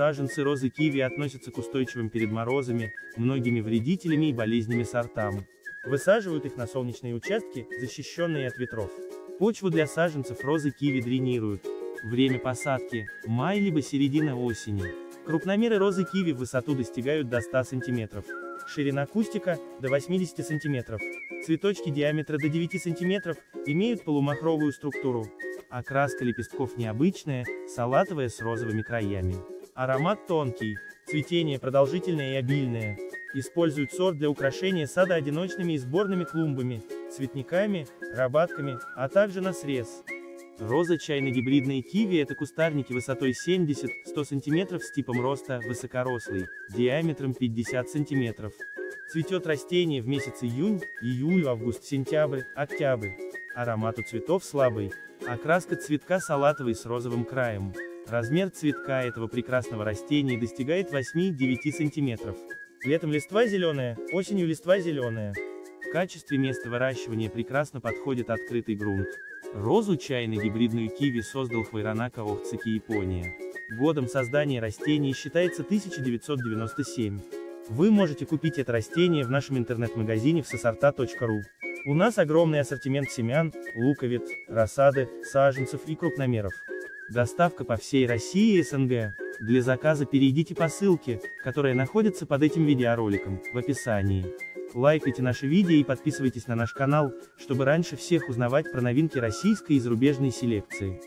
Саженцы розы киви относятся к устойчивым перед морозами, многими вредителями и болезнями сортам. Высаживают их на солнечные участки, защищенные от ветров. Почву для саженцев розы киви дренируют. Время посадки – май либо середина осени. Крупномеры розы киви в высоту достигают до 100 см. Ширина кустика – до 80 см. Цветочки диаметра до 9 см, имеют полумахровую структуру. Окраска лепестков необычная, салатовая с розовыми краями. Аромат тонкий, цветение продолжительное и обильное. Используют сорт для украшения сада одиночными и сборными клумбами, цветниками, рабатками, а также на срез. Роза чайно-гибридные киви – это кустарники высотой 70-100 см с типом роста высокорослый, диаметром 50 см. Цветет растение в месяц июнь, июль, август, сентябрь, октябрь. Аромат у цветов слабый. Окраска цветка салатовый с розовым краем. Размер цветка этого прекрасного растения достигает 8-9 см. Летом листва зеленая, осенью листва зеленая. В качестве места выращивания прекрасно подходит открытый грунт. Розу чайно-гибридную киви создал Хвайранака Охцики, Япония. Годом создания растений считается 1997. Вы можете купить это растение в нашем интернет-магазине в сосорта.ру. У нас огромный ассортимент семян, луковиц, рассады, саженцев и крупномеров. Доставка по всей России и СНГ. Для заказа перейдите по ссылке, которая находится под этим видеороликом, в описании. Лайкайте наши видео и подписывайтесь на наш канал, чтобы раньше всех узнавать про новинки российской и зарубежной селекции.